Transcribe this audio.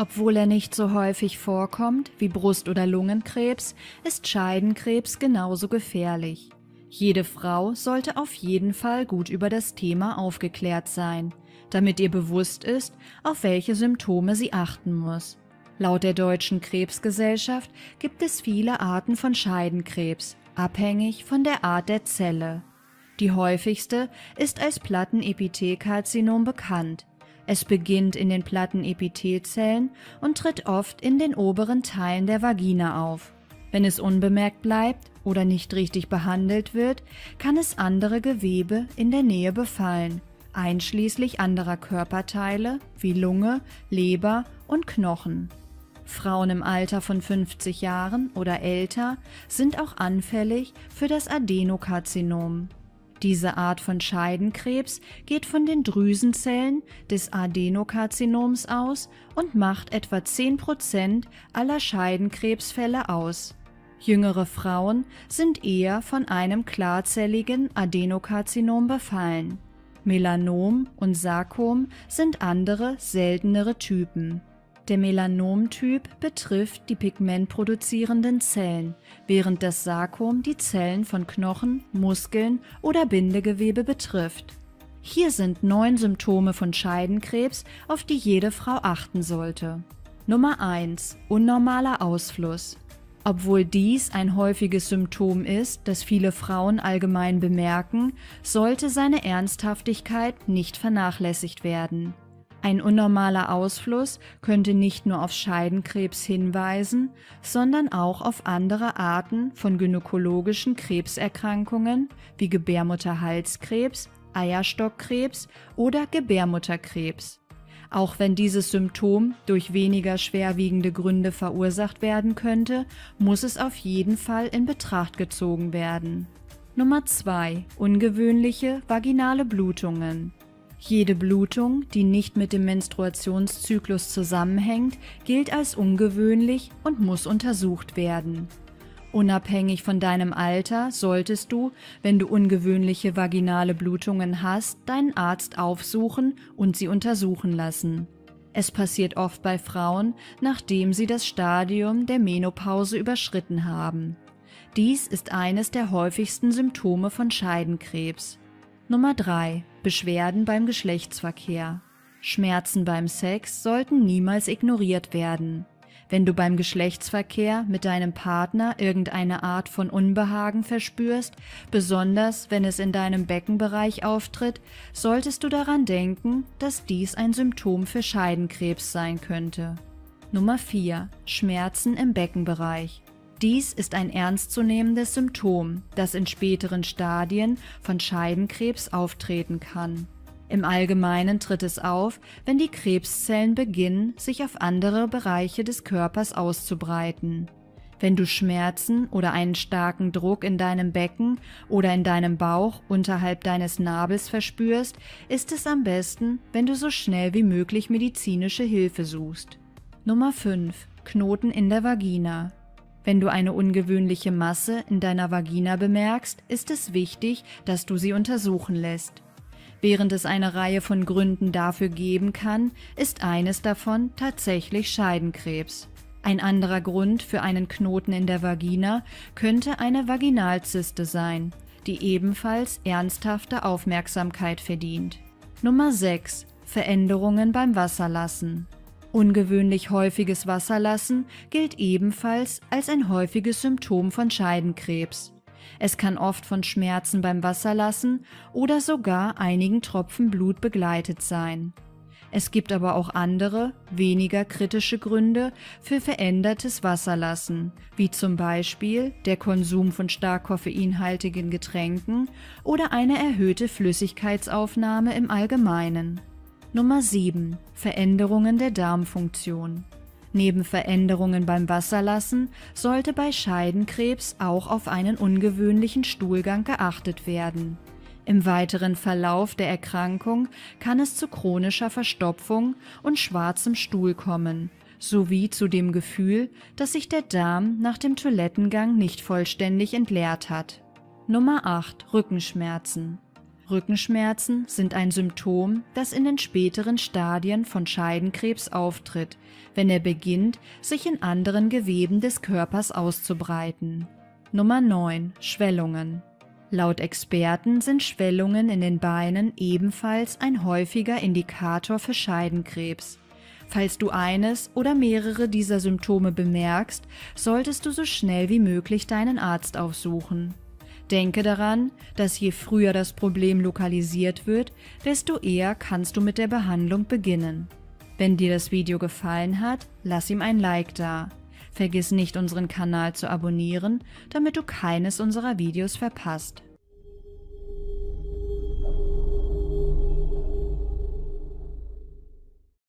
Obwohl er nicht so häufig vorkommt wie Brust- oder Lungenkrebs, ist Scheidenkrebs genauso gefährlich. Jede Frau sollte auf jeden Fall gut über das Thema aufgeklärt sein, damit ihr bewusst ist, auf welche Symptome sie achten muss. Laut der Deutschen Krebsgesellschaft gibt es viele Arten von Scheidenkrebs, abhängig von der Art der Zelle. Die häufigste ist als Plattenepithelkarzinom bekannt. Es beginnt in den Plattenepithelzellen und tritt oft in den oberen Teilen der Vagina auf. Wenn es unbemerkt bleibt oder nicht richtig behandelt wird, kann es andere Gewebe in der Nähe befallen, einschließlich anderer Körperteile wie Lunge, Leber und Knochen. Frauen im Alter von 50 Jahren oder älter sind auch anfällig für das Adenokarzinom. Diese Art von Scheidenkrebs geht von den Drüsenzellen des Adenokarzinoms aus und macht etwa 10% aller Scheidenkrebsfälle aus. Jüngere Frauen sind eher von einem klarzelligen Adenokarzinom befallen. Melanom und Sarkom sind andere, seltenere Typen. Der Melanomtyp betrifft die pigmentproduzierenden Zellen, während das Sarkom die Zellen von Knochen, Muskeln oder Bindegewebe betrifft. Hier sind neun Symptome von Scheidenkrebs, auf die jede Frau achten sollte. Nummer 1. Unnormaler Ausfluss. Obwohl dies ein häufiges Symptom ist, das viele Frauen allgemein bemerken, sollte seine Ernsthaftigkeit nicht vernachlässigt werden. Ein unnormaler Ausfluss könnte nicht nur auf Scheidenkrebs hinweisen, sondern auch auf andere Arten von gynäkologischen Krebserkrankungen wie Gebärmutterhalskrebs, Eierstockkrebs oder Gebärmutterkrebs. Auch wenn dieses Symptom durch weniger schwerwiegende Gründe verursacht werden könnte, muss es auf jeden Fall in Betracht gezogen werden. Nummer 2. Ungewöhnliche vaginale Blutungen. Jede Blutung, die nicht mit dem Menstruationszyklus zusammenhängt, gilt als ungewöhnlich und muss untersucht werden. Unabhängig von deinem Alter solltest du, wenn du ungewöhnliche vaginale Blutungen hast, deinen Arzt aufsuchen und sie untersuchen lassen. Es passiert oft bei Frauen, nachdem sie das Stadium der Menopause überschritten haben. Dies ist eines der häufigsten Symptome von Scheidenkrebs. Nummer 3. Beschwerden beim Geschlechtsverkehr. Schmerzen beim Sex sollten niemals ignoriert werden. Wenn du beim Geschlechtsverkehr mit deinem Partner irgendeine Art von Unbehagen verspürst, besonders wenn es in deinem Beckenbereich auftritt, solltest du daran denken, dass dies ein Symptom für Scheidenkrebs sein könnte. Nummer 4. Schmerzen im Beckenbereich. Dies ist ein ernstzunehmendes Symptom, das in späteren Stadien von Scheidenkrebs auftreten kann. Im Allgemeinen tritt es auf, wenn die Krebszellen beginnen, sich auf andere Bereiche des Körpers auszubreiten. Wenn du Schmerzen oder einen starken Druck in deinem Becken oder in deinem Bauch unterhalb deines Nabels verspürst, ist es am besten, wenn du so schnell wie möglich medizinische Hilfe suchst. Nummer 5. Knoten in der Vagina. Wenn du eine ungewöhnliche Masse in deiner Vagina bemerkst, ist es wichtig, dass du sie untersuchen lässt. Während es eine Reihe von Gründen dafür geben kann, ist eines davon tatsächlich Scheidenkrebs. Ein anderer Grund für einen Knoten in der Vagina könnte eine Vaginalzyste sein, die ebenfalls ernsthafte Aufmerksamkeit verdient. Nummer 6. Veränderungen beim Wasserlassen. Ungewöhnlich häufiges Wasserlassen gilt ebenfalls als ein häufiges Symptom von Scheidenkrebs. Es kann oft von Schmerzen beim Wasserlassen oder sogar einigen Tropfen Blut begleitet sein. Es gibt aber auch andere, weniger kritische Gründe für verändertes Wasserlassen, wie zum Beispiel der Konsum von stark koffeinhaltigen Getränken oder eine erhöhte Flüssigkeitsaufnahme im Allgemeinen. Nummer 7. Veränderungen der Darmfunktion. Neben Veränderungen beim Wasserlassen sollte bei Scheidenkrebs auch auf einen ungewöhnlichen Stuhlgang geachtet werden. Im weiteren Verlauf der Erkrankung kann es zu chronischer Verstopfung und schwarzem Stuhl kommen, sowie zu dem Gefühl, dass sich der Darm nach dem Toilettengang nicht vollständig entleert hat. Nummer 8. Rückenschmerzen. Rückenschmerzen sind ein Symptom, das in den späteren Stadien von Scheidenkrebs auftritt, wenn er beginnt, sich in anderen Geweben des Körpers auszubreiten. Nummer 9. Schwellungen. Laut Experten sind Schwellungen in den Beinen ebenfalls ein häufiger Indikator für Scheidenkrebs. Falls du eines oder mehrere dieser Symptome bemerkst, solltest du so schnell wie möglich deinen Arzt aufsuchen. Denke daran, dass je früher das Problem lokalisiert wird, desto eher kannst du mit der Behandlung beginnen. Wenn dir das Video gefallen hat, lass ihm ein Like da. Vergiss nicht unseren Kanal zu abonnieren, damit du keines unserer Videos verpasst.